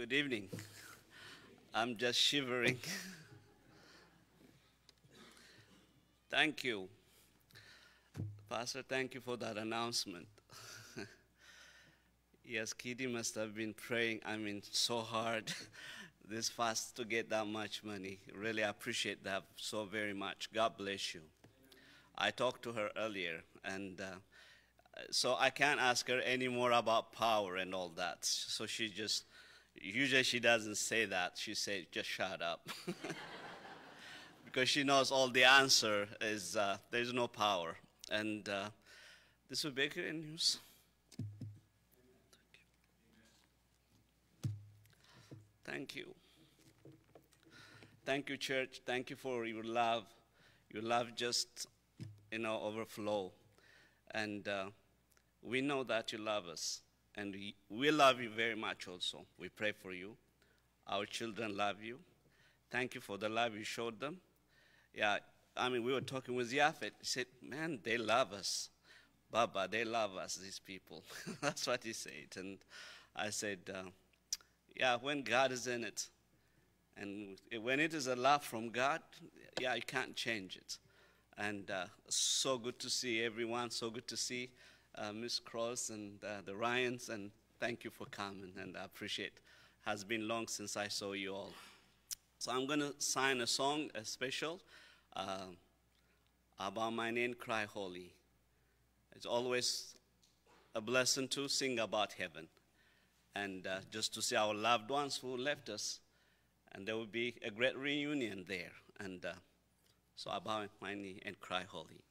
Good evening. I'm just shivering. thank you. Pastor, thank you for that announcement. yes, Kitty must have been praying, I mean, so hard this fast to get that much money. Really appreciate that so very much. God bless you. I talked to her earlier, and uh, so I can't ask her any more about power and all that. So she just, usually she doesn't say that. She says, just shut up. because she knows all the answer is uh, there's no power. And uh, this will be great news. Thank you. Thank you, church. Thank you for your love. Your love just, you know, overflow. And uh, we know that you love us. And we, love you very much also. We pray for you. Our children love you. Thank you for the love you showed them. Yeah, I mean, we were talking with Yafet. He said, man, they love us. Baba, they love us, these people. That's what he said. And I said, uh, yeah, when God is in it, and when it is a love from God, yeah, you can't change it. And uh, so good to see everyone. So good to see uh, Miss Cross and uh, the Ryans. And thank you for coming. And I appreciate. It has been long since I saw you all. So I'm going to sign a song, a special, uh, about my name, Cry Holy. It's always a blessing to sing about heaven and uh, just to see our loved ones who left us. And there will be a great reunion there. And uh, so I bow my knee and cry holy.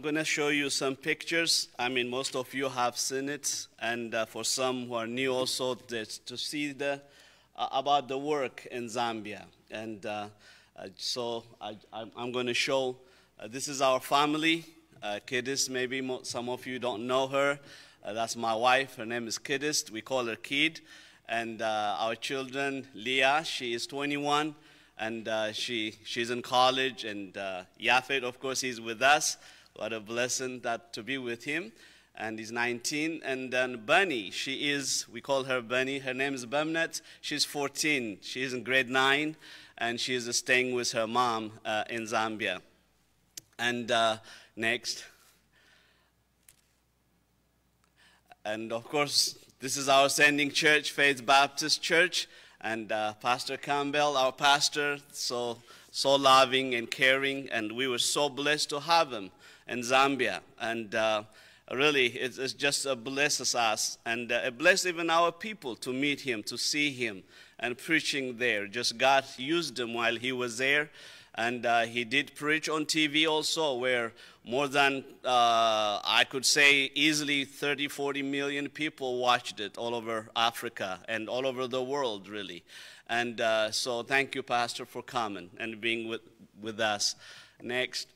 I'm going to show you some pictures. I mean, most of you have seen it, and uh, for some who are new also, to see the, uh, about the work in Zambia. And uh, uh, so I, I'm, I'm going to show, uh, this is our family. Uh, Kidist, maybe some of you don't know her. That's my wife. Her name is Kidist. We call her Kid. And our children, Leah, she is 21 and uh, she she's in college. And uh, Yafet, of course, he's with us. What a blessing that to be with him. And he's 19. And then Bunny, she is we call her Bunny. Her name is Bemnet. She's 14. She's in grade nine, and she is staying with her mom uh, in Zambia. And uh, next. And of course, this is our sending church, Faith Baptist Church, and uh, Pastor Campbell, our pastor, so so loving and caring, and we were so blessed to have him in Zambia. And uh, really, it's just uh, blesses us, and uh, it blesses even our people to meet him, to see him, and preaching there. Just God used him while he was there. And uh, he did preach on TV also, where more than, uh, I could say, easily 30, 40 million people watched it all over Africa and all over the world, really. And uh, so thank you, Pastor, for coming and being with, with us. Next.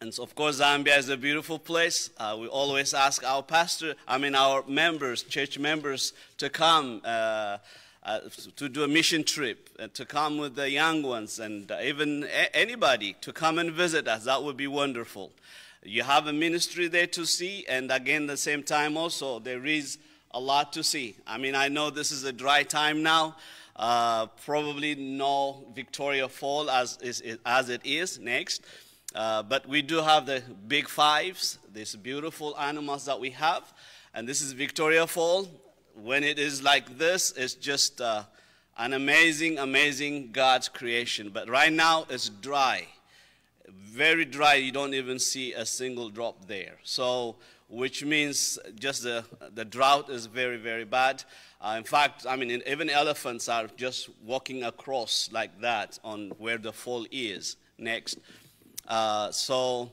And so, of course, Zambia is a beautiful place. Uh, we always ask our pastor, I mean, our members, church members, to come uh, uh, to do a mission trip, uh, to come with the young ones, and uh, even anybody to come and visit us. That would be wonderful. You have a ministry there to see, and again, the same time also, there is a lot to see. I mean, I know this is a dry time now. Uh, probably no Victoria Fall as, as it is next. Uh, but we do have the big fives, these beautiful animals that we have. And this is Victoria Fall. When it is like this, it's just uh, an amazing, amazing God's creation. But right now, it's dry. Very dry. You don't even see a single drop there. So, which means just the, the drought is very, very bad. Uh, in fact, I mean, even elephants are just walking across like that on where the fall is. Next. Uh, so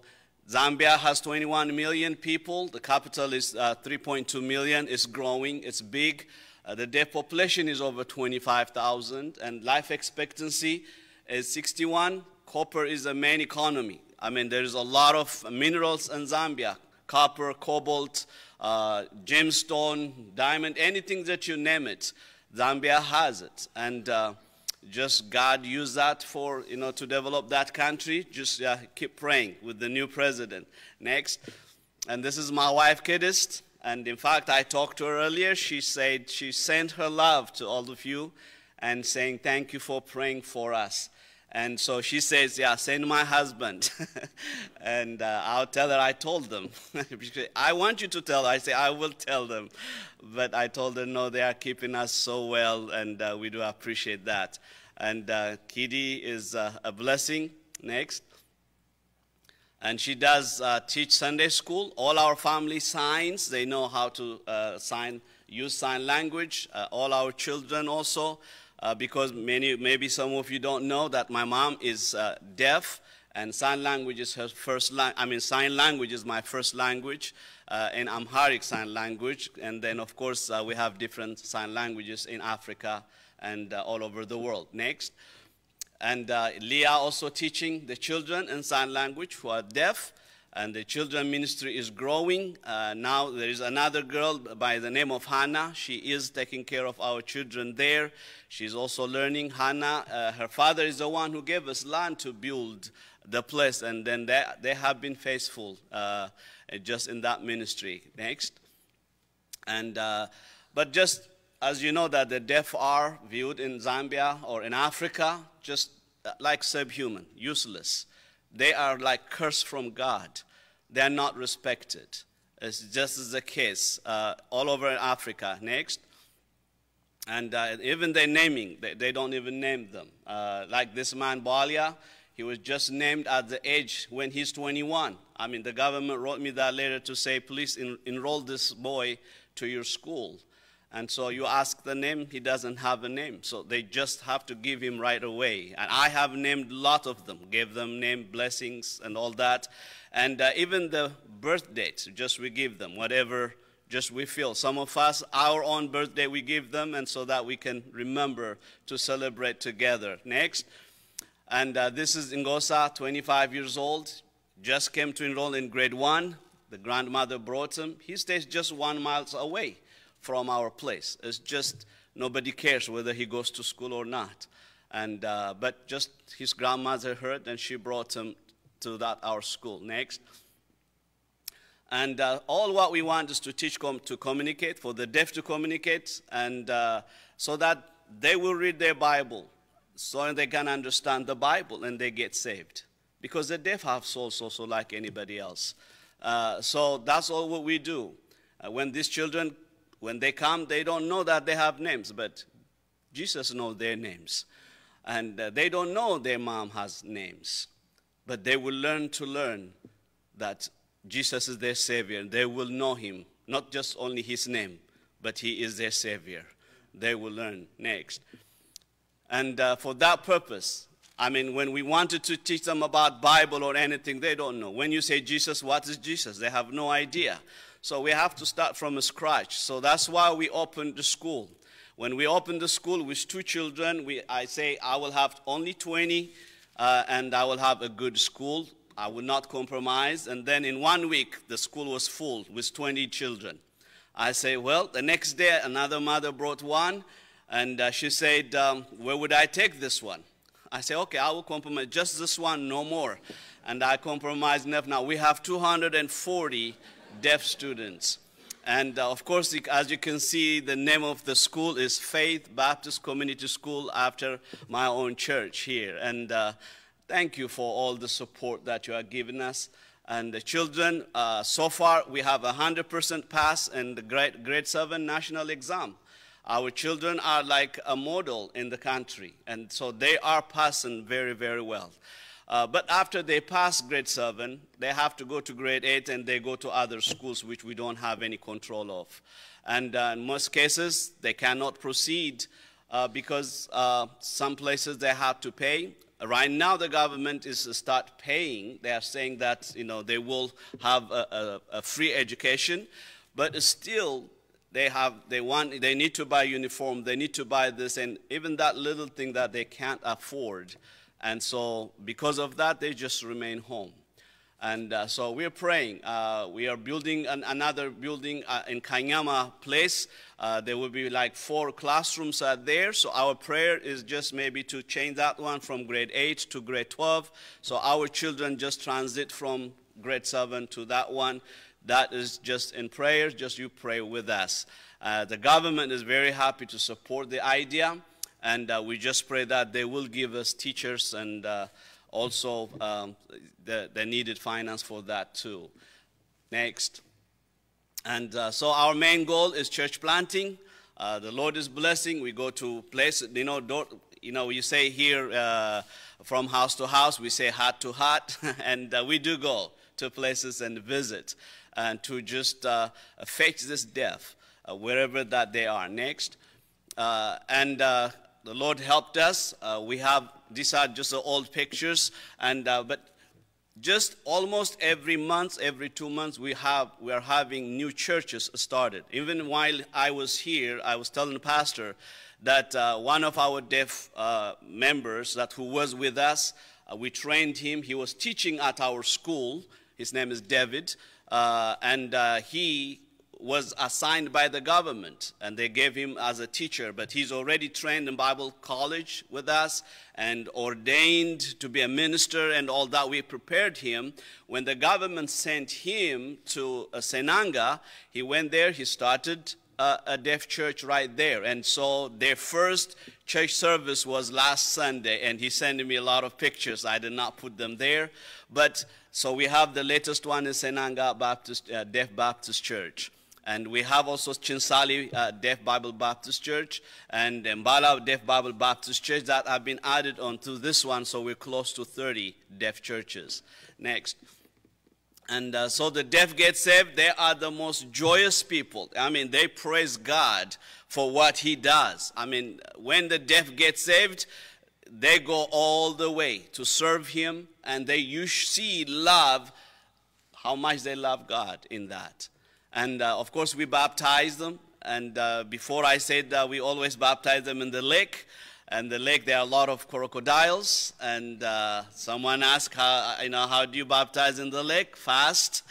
Zambia has 21 million people. The capital is uh, 3.2 million. It's growing. It's big. Uh, the dead population is over 25,000, and life expectancy is 61. Copper is the main economy. I mean, there is a lot of minerals in Zambia: copper, cobalt, uh, gemstone, diamond, anything that you name it. Zambia has it, and uh, just God use that for, you know, to develop that country. Just uh, keep praying with the new president. Next. And this is my wife, Kidist. And in fact, I talked to her earlier. She said she sent her love to all of you and saying thank you for praying for us. And so she says, yeah, send my husband. and uh, I'll tell her I told them. I want you to tell her. I say, I will tell them. But I told her, no, they are keeping us so well, and uh, we do appreciate that. And uh, Kidi is uh, a blessing. Next. And she does uh, teach Sunday school. All our family signs. They know how to uh, sign, use sign language. Uh, all our children also uh, because many, maybe some of you don't know that my mom is uh, deaf and sign language is her first language. I mean, sign language is my first language, uh, in Amharic sign language. And then, of course, uh, we have different sign languages in Africa and uh, all over the world. Next. And uh, Leah also teaching the children in sign language who are deaf. And the children ministry is growing. Uh, now there is another girl by the name of Hannah. She is taking care of our children there. She's also learning. Hannah, uh, her father is the one who gave us land to build the place, and then they, they have been faithful uh, just in that ministry. Next. And, uh, but just as you know that the deaf are viewed in Zambia or in Africa, just like subhuman, useless. They are like cursed from God. They are not respected. It's just as the case uh, all over Africa. Next. And uh, even their naming, they, they, don't even name them. Uh, like this man, Balia, he was just named at the age when he's 21. I mean, the government wrote me that letter to say, please en enroll this boy to your school. And so you ask the name, he doesn't have a name. So they just have to give him right away. And I have named a lot of them, gave them name, blessings, and all that. And uh, even the birth dates, just we give them, whatever just we feel. Some of us, our own birthday, we give them, and so that we can remember to celebrate together. Next. And uh, this is Ngosa, 25 years old, just came to enroll in grade one. The grandmother brought him. He stays just one miles away from our place. It's just nobody cares whether he goes to school or not. And, uh, but just his grandmother heard and she brought him to that our school. Next. And uh, all what we want is to teach com to communicate, for the deaf to communicate, and uh, so that they will read their Bible so they can understand the Bible and they get saved. Because the deaf have souls also like anybody else. Uh, so that's all what we do. Uh, when these children, when they come, they don't know that they have names, but Jesus knows their names. And uh, they don't know their mom has names, but they will learn to learn that Jesus is their Savior. They will know Him, not just only His name, but He is their Savior. They will learn next. And uh, for that purpose, I mean, when we wanted to teach them about Bible or anything, they don't know. When you say Jesus, what is Jesus? They have no idea. So we have to start from scratch. So that's why we opened the school. When we opened the school with two children, we, I say I will have only 20 uh, and I will have a good school. I will not compromise. And then in one week, the school was full with 20 children. I say, well, the next day, another mother brought one and uh, she said, um, Where would I take this one? I say, Okay, I will compromise just this one, no more. And I compromised enough. Now we have 240 deaf students. And uh, of course, as you can see, the name of the school is Faith Baptist Community School after my own church here. And uh, thank you for all the support that you are giving us. And the children, uh, so far, we have 100% pass in the grade, grade 7 national exam. Our children are like a model in the country, and so they are passing very, very well. Uh, but after they pass grade 7, they have to go to grade 8 and they go to other schools which we don't have any control of. And uh, in most cases, they cannot proceed uh, because uh, some places they have to pay. Right now, the government is to start paying. They are saying that you know they will have a, a, a free education, but still they have they want they need to buy uniform they need to buy this and even that little thing that they can't afford and so because of that they just remain home. And uh, so we're praying. Uh, we are building an, another building uh, in kanyama place. Uh, there will be like four classrooms there. So our prayer is just maybe to change that one from grade 8 to grade 12 so our children just transit from grade 7 to that one. That is just in prayer, just you pray with us. Uh, the government is very happy to support the idea, and uh, we just pray that they will give us teachers and uh, also um, the, the, needed finance for that too. Next. And uh, so our main goal is church planting. Uh, the Lord is blessing. We go to places, you know, you know, you say here uh, from house to house, we say heart to heart, and we do go to places and visit and to just uh, fetch this death uh, wherever that they are. Next. Uh, and uh, the Lord helped us. Uh, we have these are just the old pictures, and uh, but just almost every month, every two months, we have we are having new churches started. Even while I was here, I was telling the pastor that uh, one of our deaf uh, members that who was with us, uh, we trained him. He was teaching at our school. His name is David, uh, and he was assigned by the government and they gave him as a teacher. But he's already trained in bible college with us and ordained to be a minister and all that. We prepared him. When the government sent him to uh, senanga he went there. He started uh, a deaf church right there. And so their first church service was last sunday and he sent me a lot of pictures. I did not put them there. But so we have the latest one in senanga baptist uh, deaf baptist church and we have also Chinsali uh, Deaf Bible Baptist Church and Mbala Deaf Bible Baptist Church that have been added onto this one, so we're close to 30 deaf churches. Next. And uh, so the deaf get saved, they are the most joyous people. I mean, they praise God for what He does. I mean, when the deaf get saved, they go all the way to serve Him, and they you see love, how much they love God in that. And uh, of course, we baptize them. And uh, before I said uh, we always baptize them in the lake. And the lake, there are a lot of crocodiles. And uh, someone asked, how, you know, how do you baptize in the lake? Fast,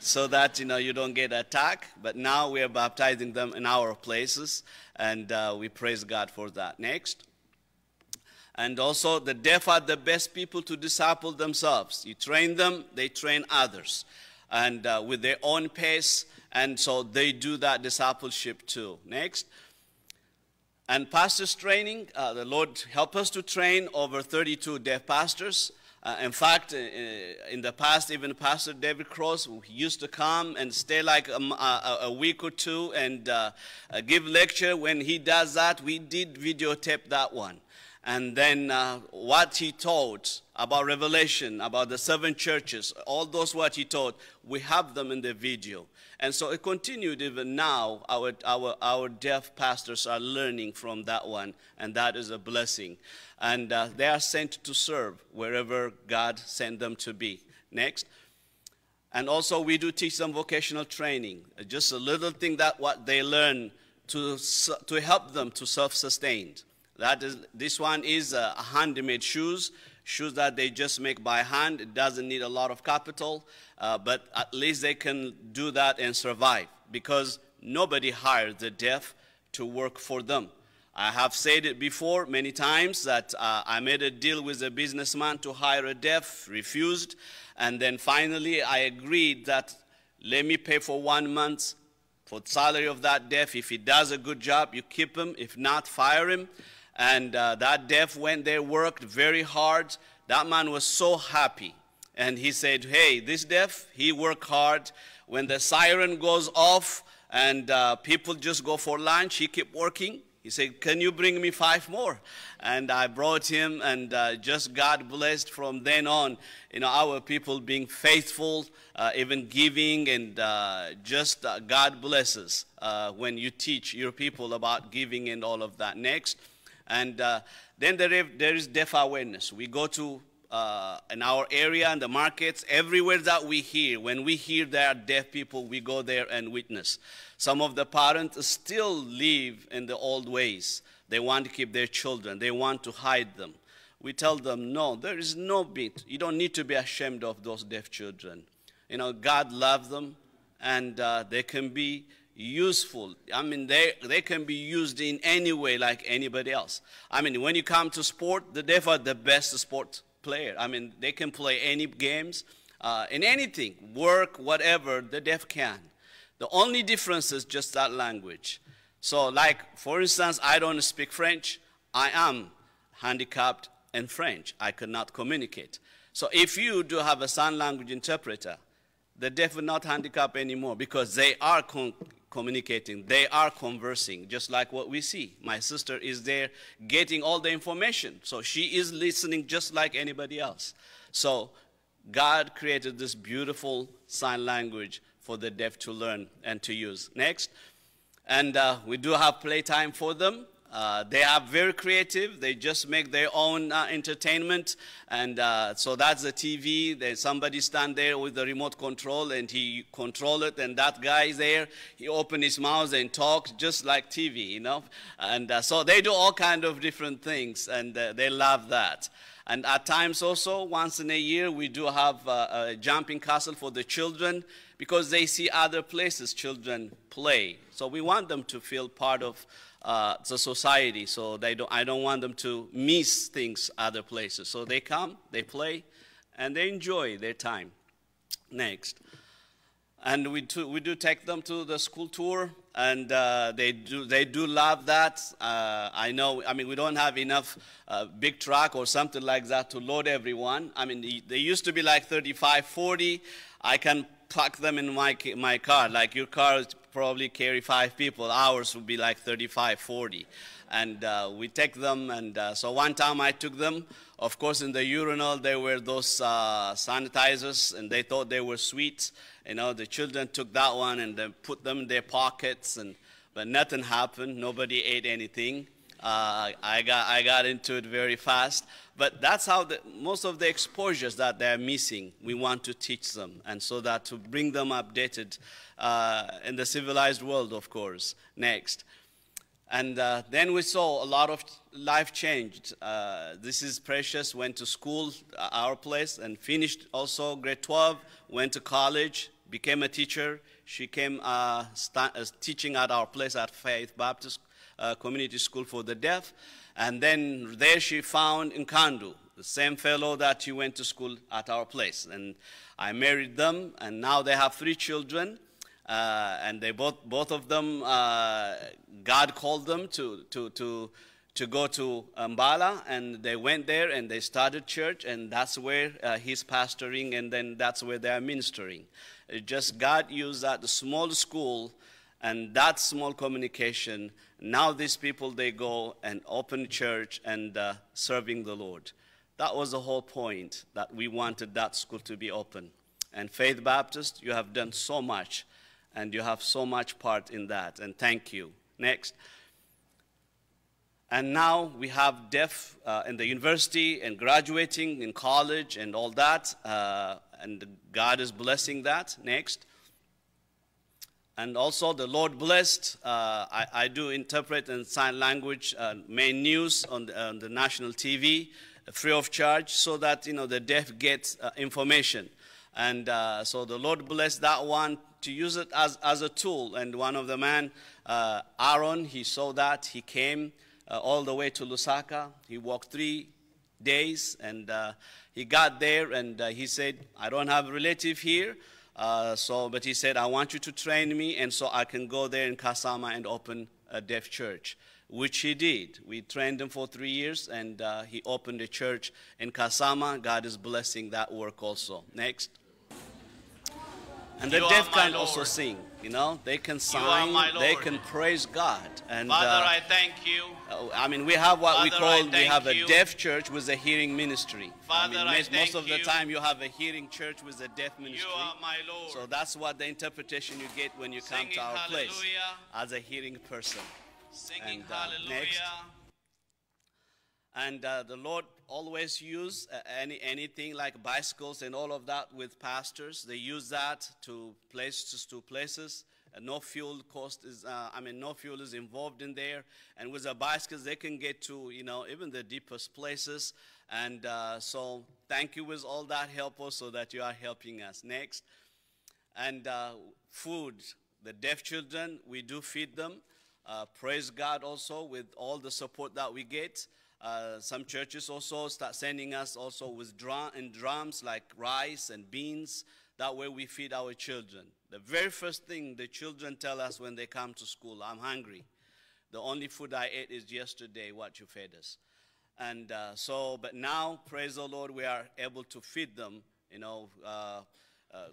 so that, you know, you don't get attacked. But now we are baptizing them in our places. And uh, we praise God for that. Next. And also, the deaf are the best people to disciple themselves. You train them, they train others. And uh, with their own pace, and so they do that discipleship too. Next. And pastors training, uh, the Lord help us to train over 32 deaf pastors. Uh, in fact, uh, in the past, even Pastor David Cross used to come and stay like a, a, a week or two and uh, uh, give lecture. When he does that, we did videotape that one. And then uh, what he taught about Revelation, about the seven churches, all those what he taught, we have them in the video. And so it continued even now. Our, our, our deaf pastors are learning from that one, and that is a blessing. And uh, they are sent to serve wherever God sent them to be. Next. And also, we do teach them vocational training, just a little thing that what they learn to, to help them to self-sustain. That is, this one is uh, handmade shoes shoes that they just make by hand. It doesn't need a lot of capital, uh, but at least they can do that and survive because nobody hires the deaf to work for them. I have said it before many times that uh, I made a deal with a businessman to hire a deaf, refused, and then finally I agreed that let me pay for one month for the salary of that deaf. If he does a good job, you keep him. If not, fire him. And uh, that deaf went there, worked very hard. That man was so happy. And he said, hey, this deaf, he worked hard. When the siren goes off and uh, people just go for lunch, he kept working. He said, can you bring me five more? And I brought him and uh, just God blessed from then on, you know, our people being faithful, uh, even giving and uh, just uh, God blesses uh, when you teach your people about giving and all of that. Next. And uh, then there is, there is deaf awareness. We go to uh, in our area and the markets, everywhere that we hear, when we hear there are deaf people, we go there and witness. Some of the parents still live in the old ways. They want to keep their children. They want to hide them. We tell them, no, there is no bit. You don't need to be ashamed of those deaf children. You know, God loves them, and uh, they can be useful. I mean, they, they can be used in any way like anybody else. I mean, when you come to sport, the deaf are the best sport player. I mean, they can play any games, uh, in anything, work, whatever, the deaf can. The only difference is just that language. So, like, for instance, I don't speak French. I am handicapped in French. I cannot communicate. So, if you do have a sign language interpreter, the deaf are not handicapped anymore because they are communicating. They are conversing, just like what we see. My sister is there getting all the information. So she is listening just like anybody else. So God created this beautiful sign language for the deaf to learn and to use. Next. And uh, we do have playtime for them. Uh, they are very creative. They just make their own uh, entertainment. And uh, so that's the TV. There's somebody stand there with the remote control and he control it. And that guy is there. He open his mouth and talk just like TV, you know. And uh, so they do all kind of different things and uh, they love that. And at times also, once in a year, we do have uh, a jumping castle for the children because they see other places children play. So we want them to feel part of uh, the society. So they don't, I don't want them to miss things other places. So they come, they play, and they enjoy their time. Next. And we we do take them to the school tour, and uh, they, do, they do love that. Uh, I know, I mean, we don't have enough uh, big truck or something like that to load everyone. I mean, they used to be like 35, 40. I can pack them in my, my car. Like your car probably carry five people. Ours would be like 35, 40. And uh, we take them, and uh, so one time I took them. Of course, in the urinal, there were those uh, sanitizers, and they thought they were sweet. You know, the children took that one and then put them in their pockets, and but nothing happened. Nobody ate anything. Uh, I, got, I got into it very fast. But that's how the, most of the exposures that they're missing, we want to teach them. And so that to bring them updated uh, in the civilized world, of course. Next. And uh, then we saw a lot of life changed. Uh, this is Precious, went to school, uh, our place, and finished also grade 12, went to college, became a teacher. She came uh, uh, teaching at our place at Faith Baptist uh, Community School for the Deaf. And then there she found Nkandu, the same fellow that she went to school at our place. And I married them, and now they have three children. Uh, and they both, both of them, uh, God called them to, to, to, to go to Mbala, and they went there and they started church, and that's where uh, he's pastoring, and then that's where they are ministering. It just God used that small school and that small communication. Now these people they go and open church and uh, serving the Lord. That was the whole point that we wanted that school to be open. And Faith Baptist, you have done so much, and you have so much part in that. And thank you. Next. And now we have deaf uh, in the university and graduating in college and all that. Uh, and God is blessing that. Next. And also the Lord blessed. Uh, I, I, do interpret in sign language uh, main news on the, on the, national TV free of charge so that, you know, the deaf get uh, information. And uh, so the Lord blessed that one to use it as, as a tool. And one of the men, Aaron, he saw that. He came uh, all the way to Lusaka. He walked three days and uh, he got there and uh, he said, I don't have a relative here. Uh, so, but he said, I want you to train me and so I can go there in Kasama and open a deaf church, which he did. We trained him for three years and uh, he opened a church in Kasama. God is blessing that work also. Next. And the You deaf can also sing, you know, they can sing, they can praise God. And Father, uh, I thank you. uh, I mean, we have what we Father, I call we have a you. deaf church with a hearing ministry. Father, I mean, I most, most of the you. time you have a hearing church with a deaf ministry. You are my Lord. So that's what the interpretation you get when you come to our place as a hearing person. Singing and, uh, hallelujah. next. And uh, the Lord always use uh, any anything like bicycles and all of that with pastors. They use that to places to places. Uh, no fuel cost is, uh, I mean, no fuel is involved in there. And with the bicycles, they can get to, you know, even the deepest places. And uh, so, thank you with all that help also that you are helping us. Next. And uh, food, the deaf children, we do feed them. Uh, praise God also with all the support that we get. Uh, some churches also start sending us also with drum and drums like rice and beans. That way we feed our children. The very first thing the children tell us when they come to school, I'm hungry. The only food I ate is yesterday, what you fed us. And uh, so, but now, praise the Lord, we are able to feed them, you know, uh, uh,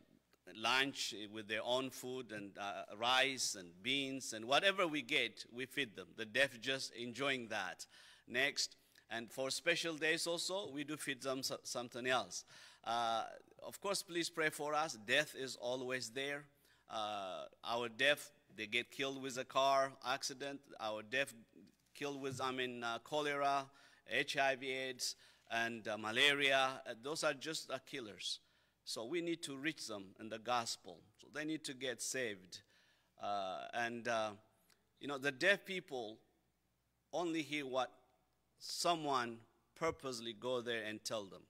lunch with their own food and uh, rice and beans and whatever we get, we feed them. The deaf just enjoying that. Next, and for special days also, we do feed them something else. Uh, of course, please pray for us. Death is always there. Uh, our deaf, they get killed with a car accident. Our deaf killed with, I mean, uh, cholera, HIV/AIDS, and uh, malaria. Uh, those are just killers. So we need to reach them in the gospel. So they need to get saved. Uh, and you know, the deaf people only hear what someone purposely go there and tell them.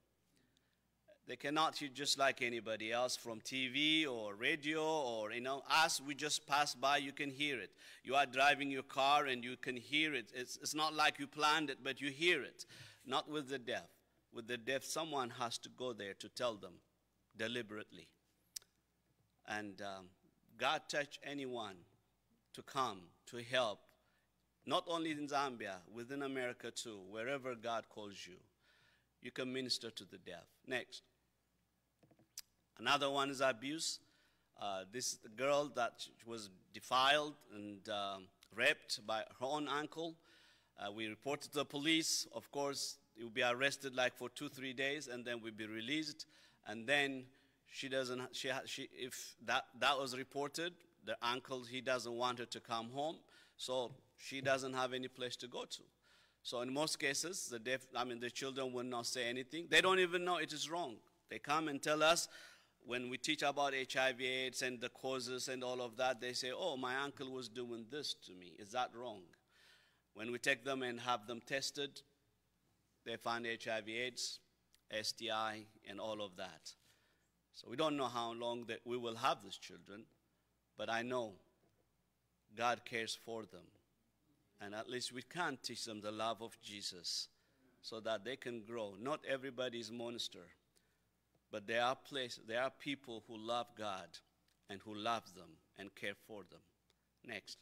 They cannot hear just like anybody else from TV or radio or, you know, us, we just pass by, you can hear it. You are driving your car and you can hear it. It's, it's not like you planned it, but you hear it. Not with the deaf. With the deaf, someone has to go there to tell them deliberately. And um, God touch anyone to come to help, not only in Zambia, within America too, wherever God calls you. You can minister to the deaf. Next. Another one is abuse. Uh, this girl that was defiled and um, raped by her own uncle. Uh, we reported to the police. Of course, will be arrested like for two, three days, and then we'll be released. And then she doesn't. She, she if that that was reported, the uncle he doesn't want her to come home, so she doesn't have any place to go to. So in most cases, the deaf, I mean, the children will not say anything. They don't even know it is wrong. They come and tell us when we teach about HIV/AIDS and the causes and all of that. They say, "Oh, my uncle was doing this to me. Is that wrong?" When we take them and have them tested, they find HIV/AIDS, STI, and all of that. So we don't know how long that we will have these children, but I know God cares for them. And at least we can teach them the love of Jesus so that they can grow. Not everybody is monster, but there are places, there are people who love God and who love them and care for them. Next.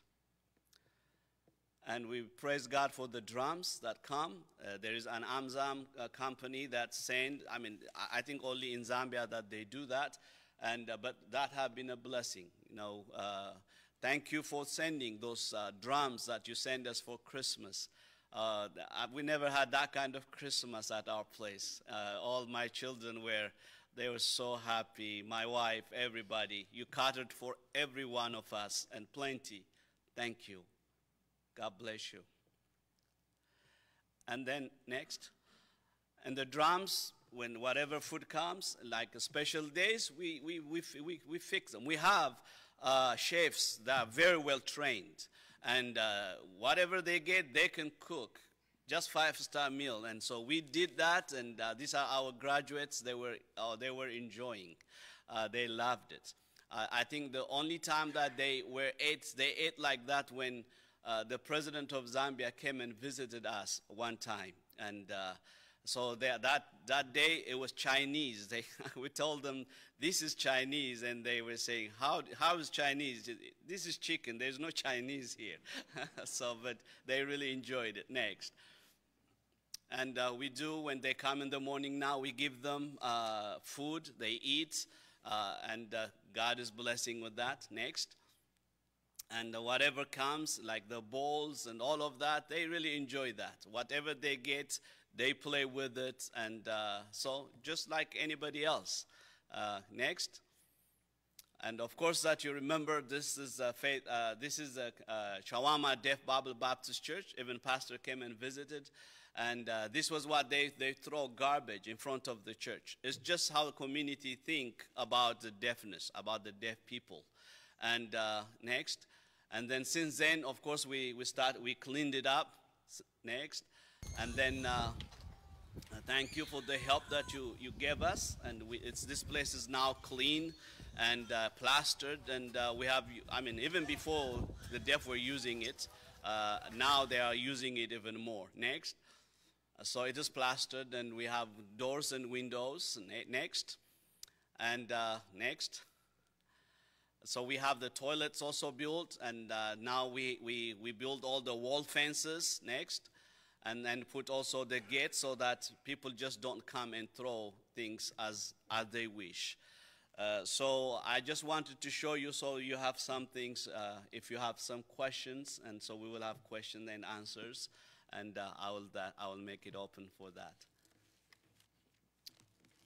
And we praise God for the drums that come. Uh, there is an Amzam uh, company that send, I mean, I- think only in Zambia that they do that. And, uh, but that have been a blessing. You know, uh, thank you for sending those uh, drums that you send us for Christmas. Uh, uh, we never had that kind of Christmas at our place. Uh, all my children were, they were so happy. My wife, everybody. You catered for every one of us and plenty. Thank you. God bless you. And then next, and the drums, when whatever food comes, like special days, we, we, we, we, we fix them. We have uh, chefs that are very well trained. And uh, whatever they get, they can cook. Just five star meal. And so we did that, and uh, these are our graduates. They were, oh, they were enjoying. Uh, they loved it. Uh, I think the only time that they were ate, they ate like that when uh, the president of Zambia came and visited us one time. And uh, so they, that, that day it was Chinese. They, we told them, this is Chinese. And they were saying, how, how is Chinese? This is chicken. There's no Chinese here. so, but they really enjoyed it. Next. And uh, we do, when they come in the morning now, we give them uh, food, they eat, uh, and uh, God is blessing with that. Next. And uh, whatever comes, like the balls and all of that, they really enjoy that. Whatever they get, they play with it. And uh, so, just like anybody else. Uh, next. And of course, that you remember, this is a faith. Uh, this is a uh, Chawama Deaf Bible Baptist Church. Even pastor came and visited, and uh, this was what they they throw garbage in front of the church. It's just how the community think about the deafness, about the deaf people. And uh, next, and then since then, of course, we we start we cleaned it up. Next, and then. Uh, thank you for the help that you, you gave us. And we, it's, this place is now clean and uh, plastered. And uh, we have, I mean, even before the deaf were using it, uh, now they are using it even more. Next. Uh, so it is plastered, and we have doors and windows. Next. And uh, next. So we have the toilets also built, and now we, we, we build all the wall fences next, and then put also the gate so that people just don't come and throw things as, as they wish. Uh, so I just wanted to show you so you have some things, uh, if you have some questions, and so we will have questions and answers, and uh, I, will I will make it open for that.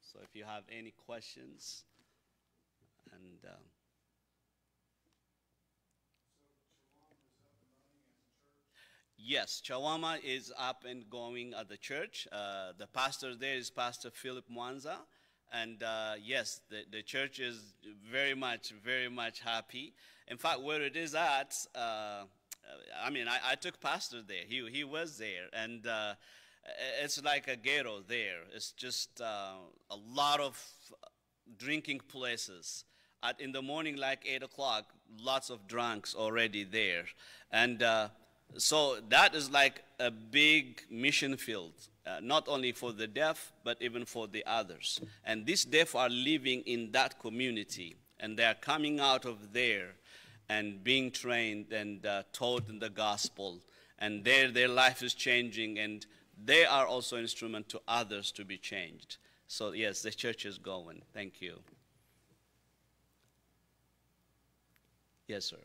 So if you have any questions, and um, Yes, Chawama is up and going at the church. Uh, the pastor there is Pastor Philip Mwanza. And uh, yes, the, the church is very much, very much happy. In fact, where it is at, uh, I mean, I, I, took Pastor there. He, he was there. And uh, it's like a ghetto there. It's just uh, a lot of drinking places. At, in the morning, like 8 o'clock, lots of drunks already there. And uh, so that is like a big mission field, uh, not only for the deaf, but even for the others. And these deaf are living in that community, and they are coming out of there and being trained and uh, taught in the gospel. And there, their life is changing, and they are also instrument to others to be changed. So yes, the church is going. Thank you. Yes, sir.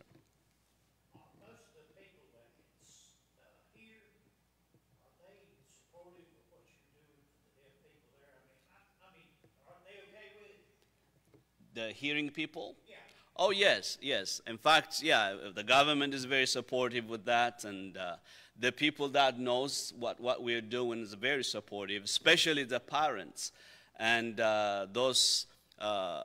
The hearing people? Yeah. Oh, yes, yes. In fact, yeah, the government is very supportive with that, and uh, the people that knows what, what we're doing is very supportive, especially the parents and uh, those, uh,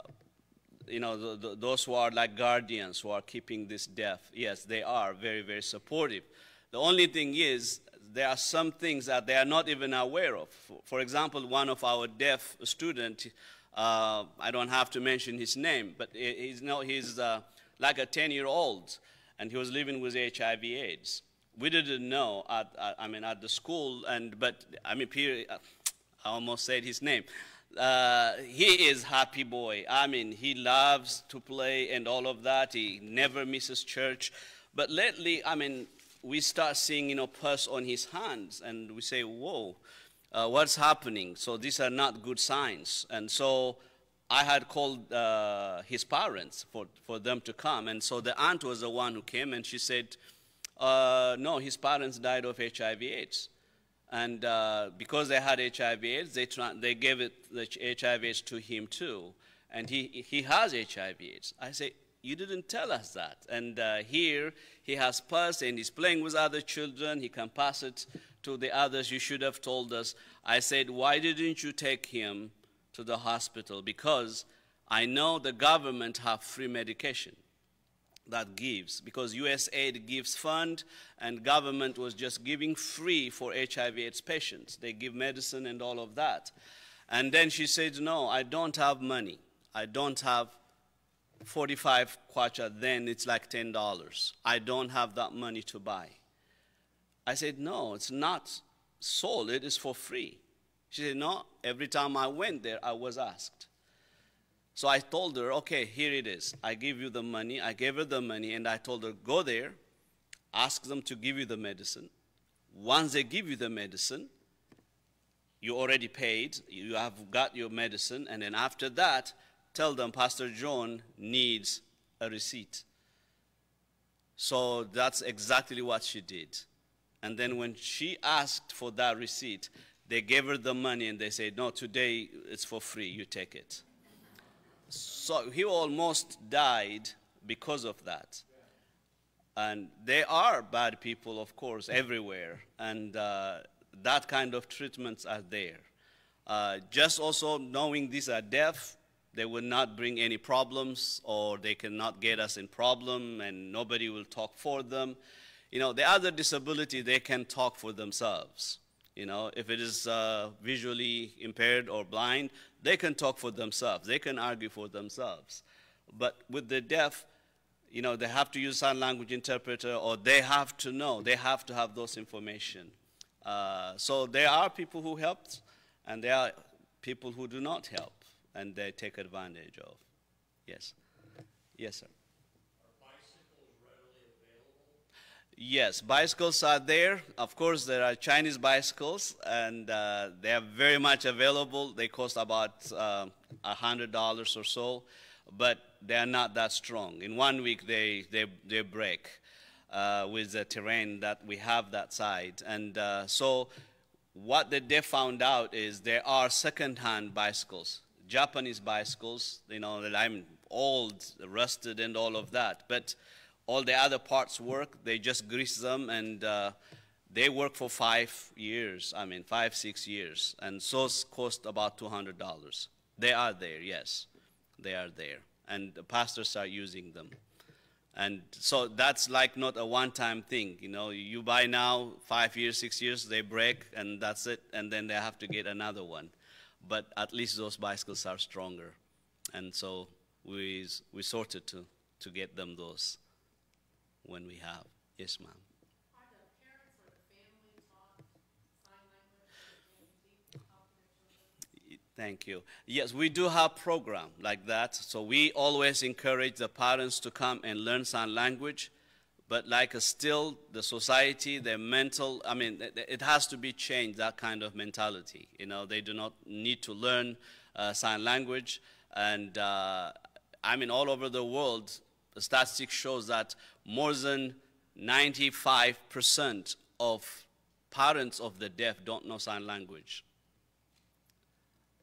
you know, those who are like guardians who are keeping this deaf. Yes, they are very, very supportive. The only thing is, there are some things that they are not even aware of. For, for example, one of our deaf students, uh, I don't have to mention his name, but he's, no, he's uh, like a 10-year-old, and he was living with HIV/AIDS. We didn't know at, at, I mean, at the school, and but I mean, I almost said his name. Uh, he is happy boy. I mean, he loves to play and all of that. He never misses church. But lately, I mean, we start seeing, you know, pus on his hands, and we say, whoa uh, what's happening. So these are not good signs. And so I had called uh, his parents for, for them to come. And so the aunt was the one who came and she said, uh, no, his parents died of HIV AIDS. And uh, because they had HIV AIDS, they, they gave it, the HIV AIDS to him too. And he, he has HIV AIDS. I say, you didn't tell us that. And uh, here he has pus and he's playing with other children. He can pass it to the others, you should have told us. I said, why didn't you take him to the hospital? Because I know the government have free medication that gives because USAID gives fund and government was just giving free for HIV AIDS patients. They give medicine and all of that. And then she said, no, I don't have money. I don't have 45 kwacha, then it's like $10. I don't have that money to buy. I said, no, it's not sold, it is for free. She said, no, every time I went there, I was asked. So I told her, okay, here it is. I give you the money. I gave her the money, and I told her, go there, ask them to give you the medicine. Once they give you the medicine, you already paid, you have got your medicine, and then after that, tell them Pastor John needs a receipt. So that's exactly what she did. And then when she asked for that receipt, they gave her the money and they said, no, today it's for free, you take it. So he almost died because of that. And there are bad people, of course, everywhere. And uh, that kind of treatments are there. Uh, just also knowing these are deaf, they will not bring any problems or they cannot get us in problem and nobody will talk for them. You know, the other disability, they can talk for themselves. You know, if it is uh, visually impaired or blind, they can talk for themselves. They can argue for themselves. But with the deaf, you know, they have to use sign language interpreter or they have to know, they have to have those information. Uh, so there are people who helped and there are people who do not help and they take advantage of. Yes. Yes, sir. Yes, bicycles are there. Of course, there are Chinese bicycles, and uh, they are very much available. They cost about uh, $100 or so, but they are not that strong. In one week, they, they, they break uh, with the terrain that we have that side. And uh, so what they found out is there are second-hand bicycles, Japanese bicycles, you know, that I'm old, rusted, and all of that. But all the other parts work. They just grease them and uh, they work for five years, I mean, five, six years, and those cost about $200. They are there, yes, they are there, and the pastors are using them. And so that's like not a one-time thing, you know. You buy now, five years, six years, they break, and that's it, and then they have to get another one. But at least those bicycles are stronger, and so we we sorted to to get them those when we have. Yes, ma'am. Thank you. Yes, we do have program like that. So we always encourage the parents to come and learn sign language. But like uh, still, the society, their mental, I mean, it- it has to be changed, that kind of mentality. You know, they do not need to learn uh, sign language. And uh, I mean, all over the world, the statistics shows that more than 95% of parents of the deaf don't know sign language.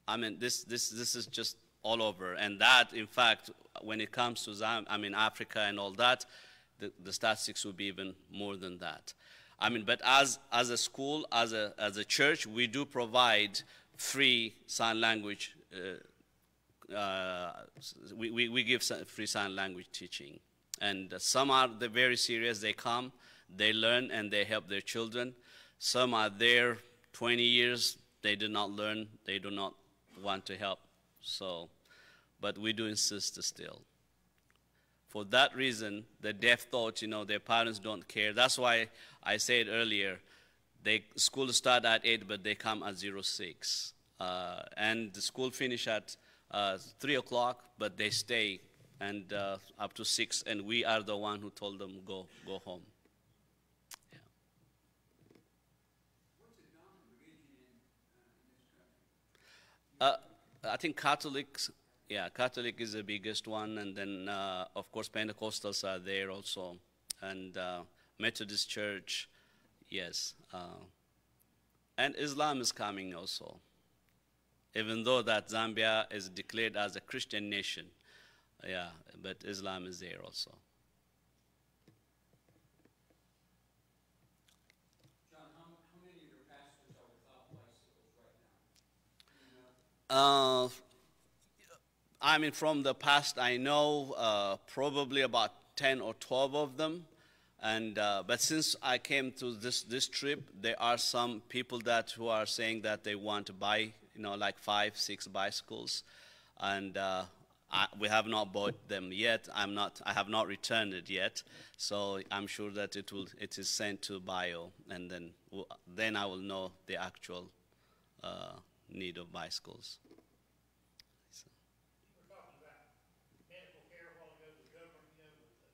I mean, this, this, this is just all over. And that, in fact, when it comes to I mean, Africa and all that, the, the statistics will be even more than that. I mean, but as, as a school, as a, as a church, we do provide free sign language. Uh, uh, we, we, we give free sign language teaching. And some are they're very serious. They come, they learn, and they help their children. Some are there 20 years. They do not learn. They do not want to help. So, but we do insist still. For that reason, the deaf thought, you know, their parents don't care. That's why I said earlier, they school start at eight, but they come at zero six, uh, and the school finish at uh, three o'clock, but they stay and uh, up to six, and we are the one who told them go go home. Uh, I think Catholics, yeah, Catholic is the biggest one, and then uh, of course Pentecostals are there also, and uh, Methodist Church, yes, uh, and Islam is coming also. Even though that Zambia is declared as a Christian nation, yeah, but Islam is there also. John, how, how many of your pastors are without bicycles right now? Uh, I mean, from the past, I know uh, probably about 10 or 12 of them. And, uh, but since I came to this, this trip, there are some people that who are saying that they want to buy, you know, like five, six bicycles. And uh, I, we have not bought them yet. I'm not, I have not returned it yet. So I'm sure that it, will, it is sent to bio. And then, then I will know the actual uh, need of bicycles. We're talking about medical care a while ago, the government, you know, with the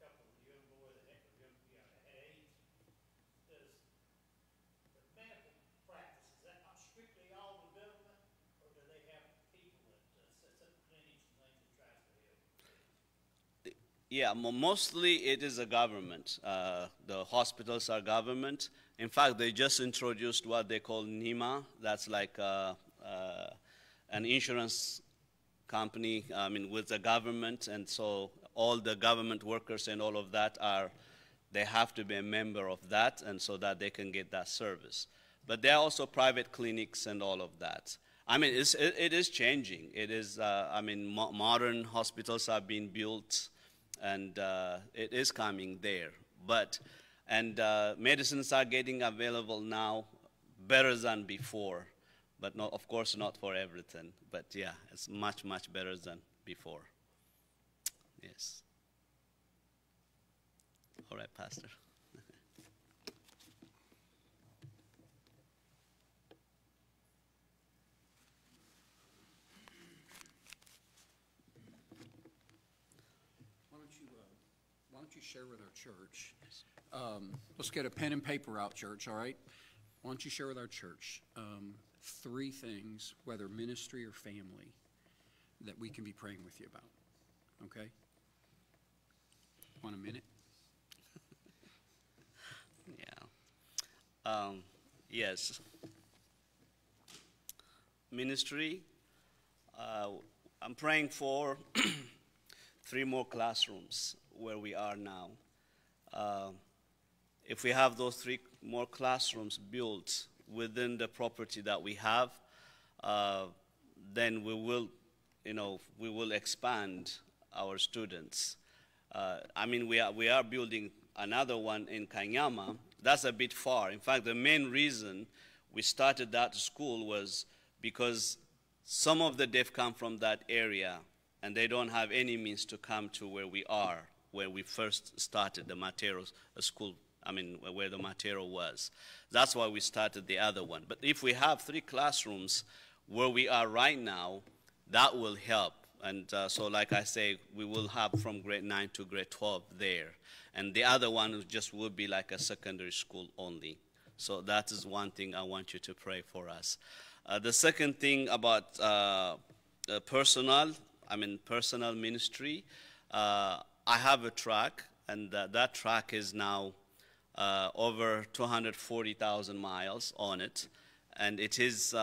couple of the young boy that had, the young, yeah, that had AIDS. Does the medical practice, is that not strictly all the government, or do they have people that uh, sets up clinics and things that tries to help? Yeah, mo- mostly it is a government. Uh, the hospitals are government. In fact, they just introduced what they call NHIMA. That's like uh, uh, an insurance company, I mean, with the government, and so all the government workers and all of that are, they have to be a member of that, and so that they can get that service. But there are also private clinics and all of that. I mean, it's, it, it is changing. It is, uh, I mean, mo- modern hospitals are being built, and uh, it is coming there. But, and uh, medicines are getting available now better than before, but not, of course, not for everything. But yeah, it's much, much better than before. Yes. All right, Pastor. Why don't you, uh, why don't you share with our church? Um, let's get a pen and paper out, church, all right? Why don't you share with our church, um, three things, whether ministry or family, that we can be praying with you about, okay? Want a minute? Yeah. Um, yes. Ministry. Uh, I'm praying for three more classrooms where we are now. Uh, if we have those three more classrooms built within the property that we have, uh, then we will, you know, we will expand our students. Uh, I mean, we are, we are building another one in Kanyama. That's a bit far. In fact, the main reason we started that school was because some of the deaf come from that area and they don't have any means to come to where we are, where we first started the Matero school, I mean, where the Matero was. That's why we started the other one. But if we have three classrooms where we are right now, that will help. And uh, so, like I say, we will have from grade 9 to grade 12 there. And the other one just will be like a secondary school only. So that is one thing I want you to pray for us. Uh, the second thing about uh, uh, personal, I mean personal ministry, uh, I have a track, and uh, that track is now uh, over 240,000 miles on it, and it is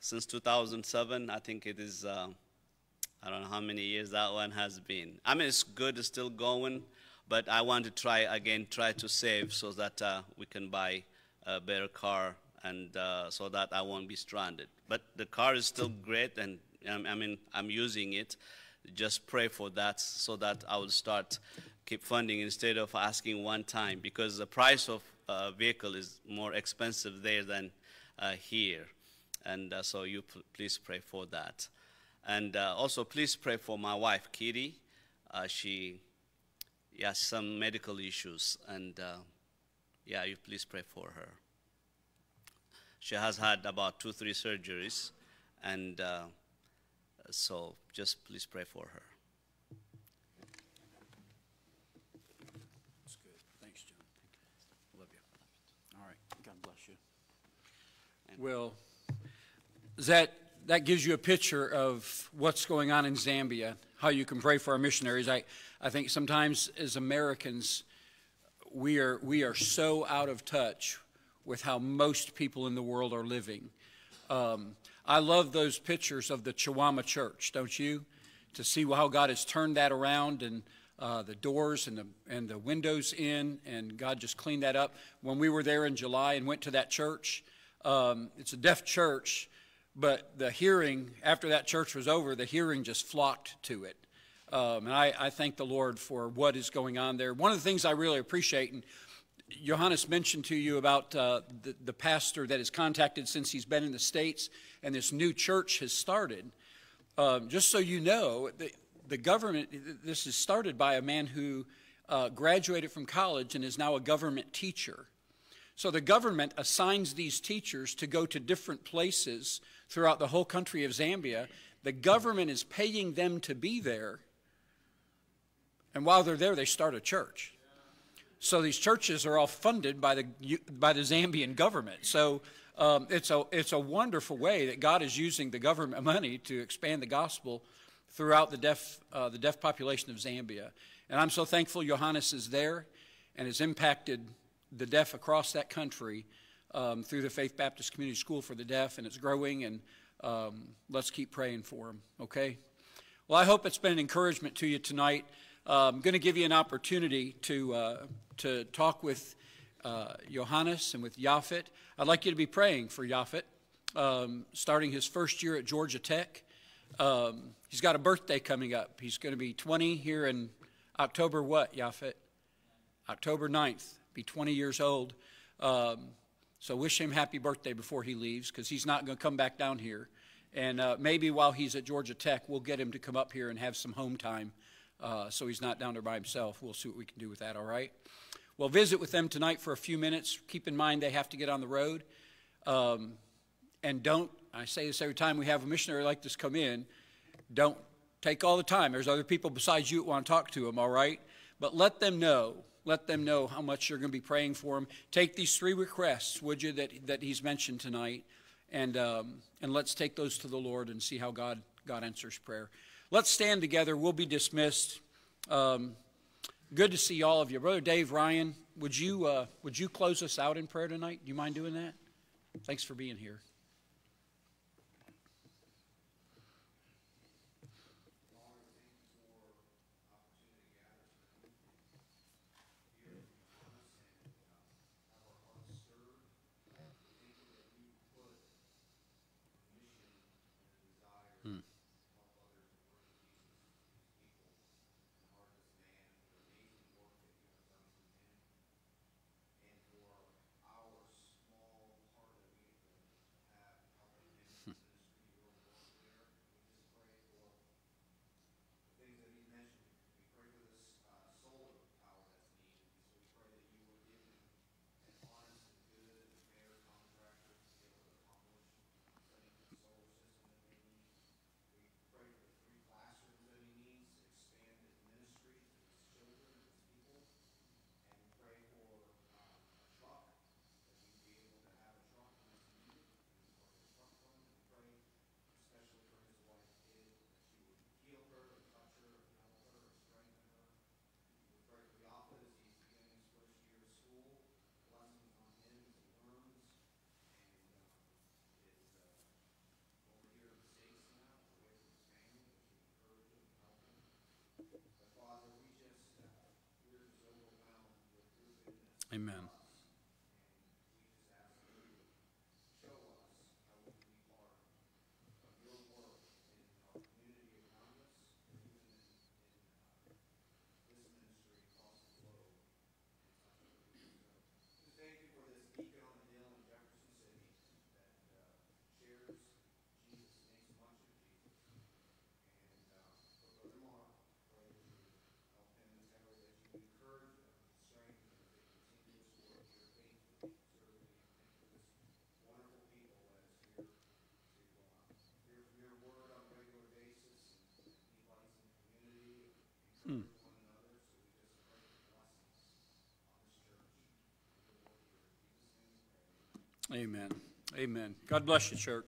since 2007. I think it is. I don't know how many years that one has been. I mean, it's good, it's still going, but I want to try again, try to save so that we can buy a better car and uh, so that I won't be stranded. But the car is still great, and I mean, I'm using it. Just pray for that so that I will start keep funding instead of asking one time because the price of a vehicle is more expensive there than uh, here. And uh, so you please pray for that. And uh, also please pray for my wife, Kitty. Uh, she has some medical issues, and uh, yeah, you please pray for her. She has had about two, three surgeries, and uh, so just please pray for her. That's good. Thanks, John. Love you. All right. God bless you. Well, that, that gives you a picture of what's going on in Zambia, how you can pray for our missionaries. I, I think sometimes as Americans, we are, we are so out of touch with how most people in the world are living. Um, I love those pictures of the Chawama Church, don't you? To see how God has turned that around and uh, the doors and the, and the windows in, and God just cleaned that up. When we were there in July and went to that church, um, it's a deaf church, but the hearing, after that church was over, the hearing just flocked to it. Um, and I, I, thank the Lord for what is going on there. One of the things I really appreciate, and Yohannes mentioned to you about uh, the, the, pastor has contacted since he's been in the States and this new church has started. Um, just so you know, the, the, government, this is started by a man who uh, graduated from college and is now a government teacher. So the government assigns these teachers to go to different places throughout the whole country of Zambia. The government is paying them to be there. And while they're there, they start a church. So these churches are all funded by the, by the Zambian government. So um, it's, a, it's a wonderful way that God is using the government money to expand the gospel throughout the deaf, uh, the deaf population of Zambia. And I'm so thankful Yohannes is there and has impacted the deaf across that country um, through the Faith Baptist Community School for the Deaf, and it's growing, and um, let's keep praying for him, okay? Well, I hope it's been an encouragement to you tonight. I'm going to give you an opportunity to, uh, to talk with uh, Yohannes and with Yafet. I'd like you to be praying for Yafet, um, starting his first year at Georgia Tech. Um, he's got a birthday coming up. He's going to be 20 here in October what, Yafet? October 9th, be 20 years old. Um, so wish him happy birthday before he leaves because he's not going to come back down here. And uh, maybe while he's at Georgia Tech, we'll get him to come up here and have some home time uh, so he's not down there by himself. We'll see what we can do with that, all right? We'll visit with them tonight for a few minutes. Keep in mind they have to get on the road. Um, and don't, I say this every time we have a missionary like this come in, don't take all the time. There's other people besides you that want to talk to them, all right? But let them know. Let them know how much you're going to be praying for them. Take these three requests, would you, that, that he's mentioned tonight, and, um, and let's take those to the Lord and see how God, God answers prayer. Let's stand together. We'll be dismissed. Um, good to see all of you. Brother Dave Ryan, would you, uh, would you close us out in prayer tonight? Do you mind doing that? Thanks for being here. Amen. Thank you for this beacon on the hill in Jefferson City that uh, shares Jesus, makes much of Jesus. And uh, for Brother Mark, pray that you help him in this area, that you encourage them, strengthen them, to continue this work here faithfully, serving you. Thank you for this wonderful people that is here to uh, hear from your word on a regular basis and and be lights in the community, and encourage one another. So we just pray for blessings on this church. Amen. Amen. God bless you, church.